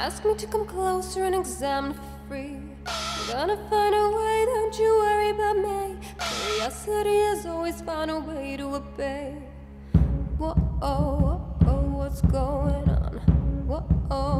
Ask me to come closer and examine for free. I'm gonna find a way, don't you worry about me. Curiosity has always found a way to obey. Whoa, whoa, oh, what's going on? Whoa.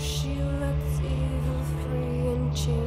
she lets evil, free and chaste.